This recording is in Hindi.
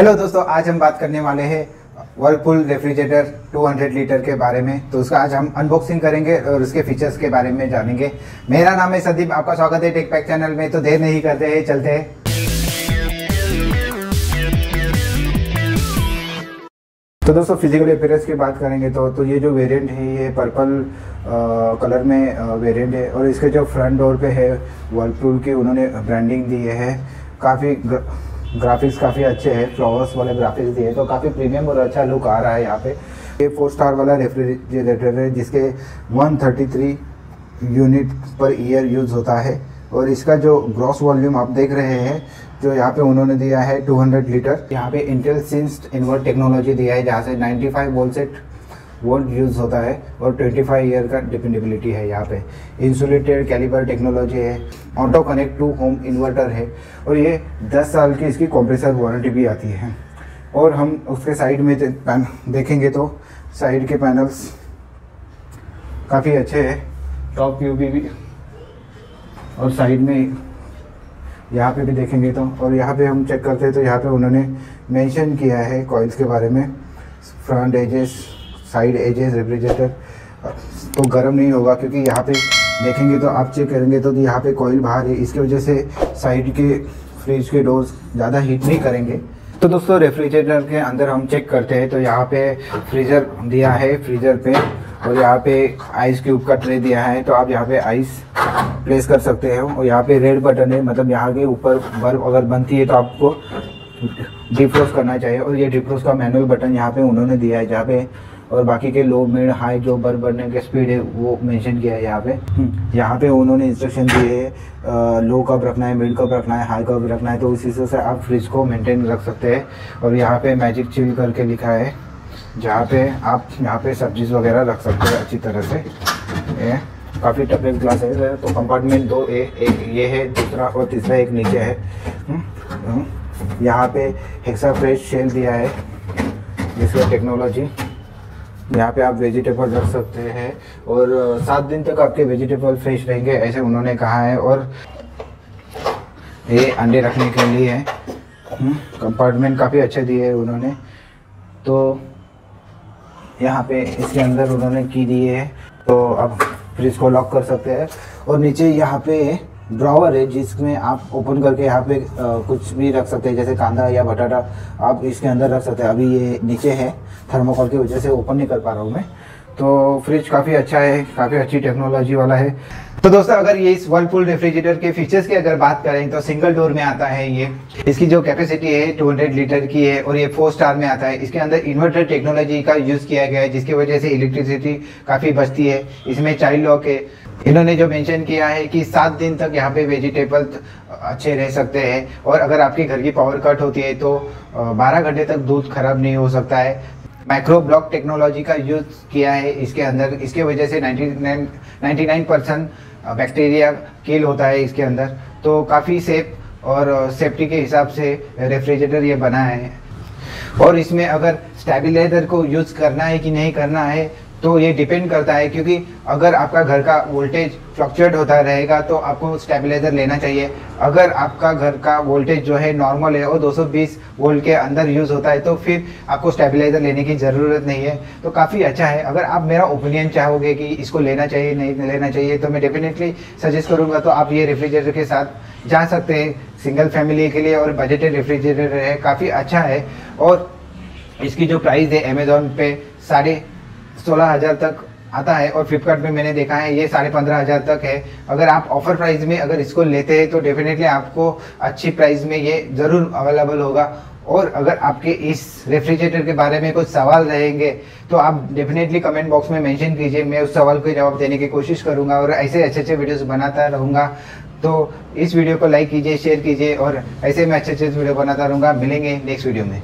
हेलो दोस्तों, आज हम बात करने वाले हैं वर्लपूल रेफ्रिजरेटर 200 लीटर के बारे में। तो उसका आज हम अनबॉक्सिंग करेंगे और उसके फीचर्स के बारे में जानेंगे। मेरा नाम है संदीप, आपका स्वागत है टेक पैक चैनल में। तो देर नहीं करते हैं, चलते हैं। तो दोस्तों फ़िज़िकल अपीयरेंस की बात करेंगे तो तो ये जो वेरिएंट है, ये पर्पल कलर में वेरिएंट है। और इसके जो फ्रंट डोर पे है वर्लपूल की, उन्होंने ब्रांडिंग दी है। काफ़ी ग्राफिक्स काफ़ी अच्छे हैं फ्लावर्स वाले ग्राफिक्स दिए तो काफ़ी प्रीमियम और अच्छा लुक आ रहा है यहाँ पे। ये फोर स्टार वाला रेफ्रिजरेटर है, जिसके 133 यूनिट पर ईयर यूज़ होता है। और इसका जो ग्रॉस वॉल्यूम आप देख रहे हैं, जो यहाँ पे उन्होंने दिया है 200 लीटर यहाँ पे इंटेल सिंस्ड इन्वर्ट टेक्नोलॉजी दिया है, जहाँ से 95 फाइव वोल्ट से वोल्ट यूज़ होता है और 25 ईयर का डिपेंडेबिलिटी है यहाँ पे। इंसुलेटेड कैलिबर टेक्नोलॉजी है auto connect to home inverter है और ये 10 साल की इसकी कॉम्प्रेसर वारंटी भी आती है। और हम उसके साइड में देखेंगे तो साइड के पैनल्स काफ़ी अच्छे हैं टॉप व्यू भी, भी। और साइड में यहाँ पे भी देखेंगे तो और यहाँ पे हम चेक करते हैं तो यहाँ पे उन्होंने मेंशन किया है कॉइल्स के बारे में front edges side edges refrigerator तो गर्म नहीं होगा क्योंकि यहाँ पे देखेंगे तो आप चेक करेंगे तो यहाँ पे कॉइल बाहर है, इसकी वजह से साइड के फ्रिज के डोर्स ज़्यादा हीट नहीं करेंगे। तो दोस्तों रेफ्रिजरेटर के अंदर हम चेक करते हैं तो यहाँ पे फ्रीज़र दिया है फ्रीज़र पे, और यहाँ पे आइस क्यूब का ट्रे दिया है तो आप यहाँ पे आइस प्लेस कर सकते हैं, और यहाँ पे रेड बटन है मतलब यहाँ के ऊपर बर्फ़ अगर बनती है तो आपको डिफ्रोस्ट करना चाहिए, और ये डिफ्रोस्ट का मैनुअल बटन यहाँ पे उन्होंने दिया है, जहाँ पे और बाकी के लो मिड हाई जो बर बढ़ने के स्पीड है वो मेंशन किया है यहाँ पे। यहाँ पे उन्होंने इंस्ट्रक्शन दिए है लो कब रखना है मिड कब रखना है हाई कब रखना है तो उस हिसाब से आप फ्रिज को मेंटेन रख सकते हैं और यहाँ पे मैजिक चिल करके लिखा है जहाँ पे आप यहाँ पे सब्जीज वगैरह रख सकते हैं अच्छी तरह से काफ़ी टफेस ग्लास है तो कंपार्टमेंट दो ए, एक ये है दूसरा और तीसरा एक नीचे है हम्म, हम्म। यहाँ पे हेक्सा फ्रेश शेल दिया है जिसका टेक्नोलॉजी यहाँ पे आप वेजिटेबल रख सकते हैं और सात दिन तक आपके वेजिटेबल फ्रेश रहेंगे, ऐसे उन्होंने कहा है और ये अंडे रखने के लिए है कंपार्टमेंट काफ़ी अच्छे दिए है उन्होंने। तो यहाँ पे इसके अंदर उन्होंने की दिए है तो अब फ्रिज को लॉक कर सकते हैं। और नीचे यहाँ पे ड्रॉवर है, जिसमें आप ओपन करके यहाँ पे कुछ भी रख सकते हैं, जैसे कांदा या बटाटा, आप इसके अंदर रख सकते हैं। अभी ये नीचे है थर्मोकॉल की वजह से ओपन नहीं कर पा रहा हूँ मैं। तो फ्रिज काफ़ी अच्छा है, काफ़ी अच्छी टेक्नोलॉजी वाला है। तो दोस्तों, अगर ये इस वर्लपूल रेफ्रिजरेटर के फीचर्स की अगर बात करें तो सिंगल डोर में आता है ये। इसकी जो कैपेसिटी है 200 लीटर की है और ये फोर स्टार में आता है। इसके अंदर इन्वर्टर टेक्नोलॉजी का यूज़ किया गया है, जिसकी वजह से इलेक्ट्रिसिटी काफ़ी बचती है। इसमें चाइल्ड लॉक है। इन्होंने जो मेंशन किया है कि सात दिन तक यहाँ पे वेजिटेबल अच्छे रह सकते हैं। और अगर आपके घर की पावर कट होती है तो बारह घंटे तक दूध खराब नहीं हो सकता है। माइक्रो ब्लॉक टेक्नोलॉजी का यूज़ किया है, इसके अंदर, इसके वजह से 99 99 परसेंट बैक्टीरिया किल होता है इसके अंदर। तो काफ़ी सेफ़ और सेफ्टी के हिसाब से रेफ्रिजरेटर ये बना है। और इसमें अगर स्टेबिलाईजर को यूज़ करना है कि नहीं करना है तो ये डिपेंड करता है क्योंकि अगर आपका घर का वोल्टेज फ्लक्चुएट होता रहेगा तो आपको स्टेबलाइजर लेना चाहिए। अगर आपका घर का वोल्टेज जो है नॉर्मल है और 220 वोल्ट के अंदर यूज़ होता है तो फिर आपको स्टेबलाइजर लेने की ज़रूरत नहीं है। तो काफ़ी अच्छा है। अगर आप मेरा ओपिनियन चाहोगे कि इसको लेना चाहिए, नहीं लेना चाहिए तो मैं डेफिनेटली सजेस्ट करूँगा। तो आप ये रेफ्रिजरेटर के साथ जा सकते हैं सिंगल फैमिली के लिए और बजटेड रेफ्रिजरेटर है। काफ़ी अच्छा है। और इसकी जो प्राइस है अमेजोन पे साढ़े सोलह हज़ार तक आता है और फ्लिपकार्ट में मैंने देखा है, ये साढ़े पंद्रह हज़ार तक है। अगर आप ऑफ़र प्राइस में अगर इसको लेते हैं तो डेफिनेटली आपको अच्छी प्राइस में ये ज़रूर अवेलेबल होगा। और अगर आपके इस रेफ्रिजरेटर के बारे में कुछ सवाल रहेंगे तो आप डेफिनेटली कमेंट बॉक्स में मेंशन कीजिए। मैं उस सवाल को जवाब देने की कोशिश करूँगा और ऐसे अच्छे अच्छे वीडियोस बनाता रहूँगा। तो इस वीडियो को लाइक कीजिए शेयर कीजिए और ऐसे मैं अच्छे अच्छे वीडियो बनाता रहूँगा। मिलेंगे नेक्स्ट वीडियो में।